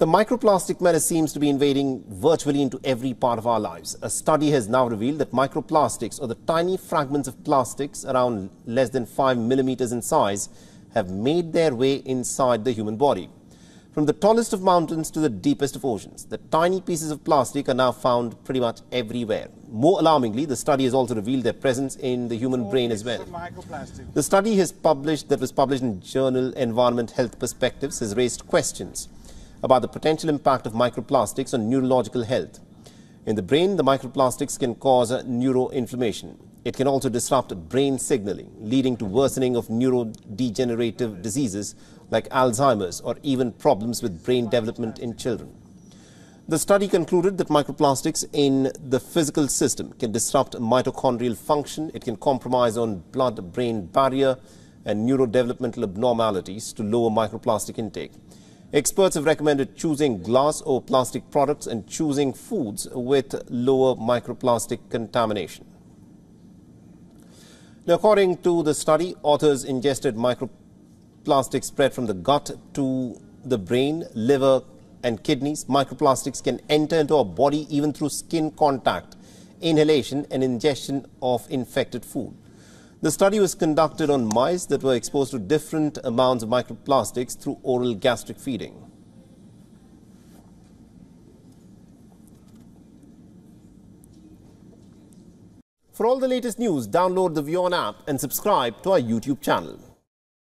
The microplastic menace seems to be invading virtually into every part of our lives. A study has now revealed that microplastics, or the tiny fragments of plastics around less than 5 millimeters in size, have made their way inside the human body. From the tallest of mountains to the deepest of oceans, the tiny pieces of plastic are now found pretty much everywhere. More alarmingly, the study has also revealed their presence in the human brain as well. The study has published that was published in journal Environment Health Perspectives has raised questions about the potential impact of microplastics on neurological health. In the brain, the microplastics can cause neuroinflammation. It can also disrupt brain signaling, leading to worsening of neurodegenerative diseases like Alzheimer's or even problems with brain development in children. The study concluded that microplastics in the physical system can disrupt mitochondrial function, it can compromise on blood-brain barrier and neurodevelopmental abnormalities to lower microplastic intake. Experts have recommended choosing glass or plastic products and choosing foods with lower microplastic contamination. Now, according to the study, authors ingested microplastics spread from the gut to the brain, liver and kidneys. Microplastics can enter into our body even through skin contact, inhalation and ingestion of infected food. The study was conducted on mice that were exposed to different amounts of microplastics through oral gastric feeding. For all the latest news, download the WION app and subscribe to our YouTube channel.